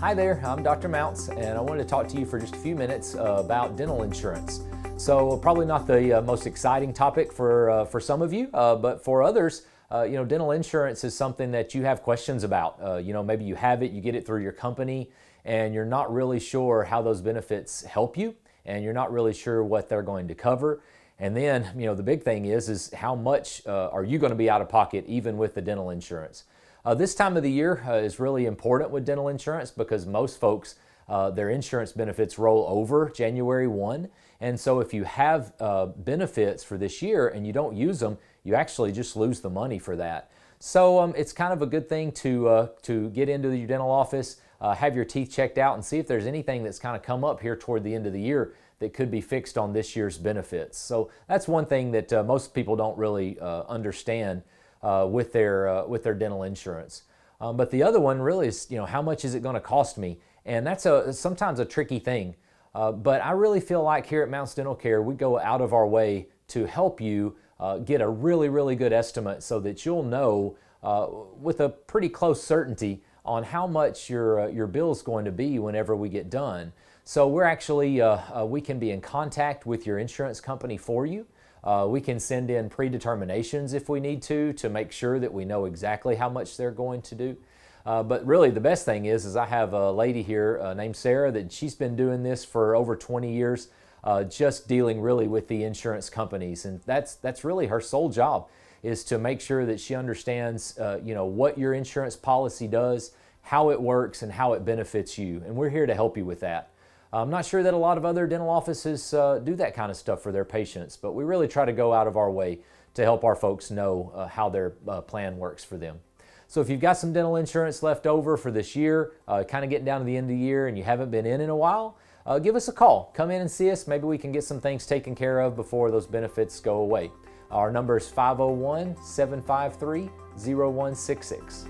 Hi there, I'm Dr. Mounts, and I wanted to talk to you for just a few minutes uh, about dental insurance. So, probably not the uh, most exciting topic for, uh, for some of you, uh, but for others, uh, you know, dental insurance is something that you have questions about. Uh, you know, maybe you have it, you get it through your company, and you're not really sure how those benefits help you, and you're not really sure what they're going to cover. And then, you know, the big thing is, is how much are you going to be out of pocket even with the dental insurance? Uh, this time of the year uh, is really important with dental insurance because most folks, uh, their insurance benefits roll over January 1. And so if you have uh, benefits for this year and you don't use them, you actually just lose the money for that. So um, it's kind of a good thing to, uh, to get into your dental office, uh, have your teeth checked out, and see if there's anything that's kind of come up here toward the end of the year that could be fixed on this year's benefits. So that's one thing that most people don't really understand uh, with their uh, with their dental insurance. Um, but the other one really is, you know, how much is it going to cost me? And that's a sometimes a tricky thing. Uh, but I really feel like here at Mounts Dental Care, we go out of our way to help you uh, get a really, really good estimate so that you'll know uh, with a pretty close certainty on how much your, uh, your bill is going to be whenever we get done. So we're actually, we can be in contact with your insurance company for you. Uh, we can send in predeterminations if we need to to make sure that we know exactly how much they're going to do. Uh, but really, the best thing is, is I have a lady here uh, named Sarah that she's been doing this for over 20 years, uh, just dealing really with the insurance companies, and that's that's really her sole job is to make sure that she understands, uh, you know, what your insurance policy does, how it works, and how it benefits you. And we're here to help you with that. I'm not sure that a lot of other dental offices uh, do that kind of stuff for their patients, but we really try to go out of our way to help our folks know uh, how their uh, plan works for them. So if you've got some dental insurance left over for this year, uh, kind of getting down to the end of the year and you haven't been in in a while, uh, give us a call. Come in and see us. Maybe we can get some things taken care of before those benefits go away. Our number is 501 753 0166.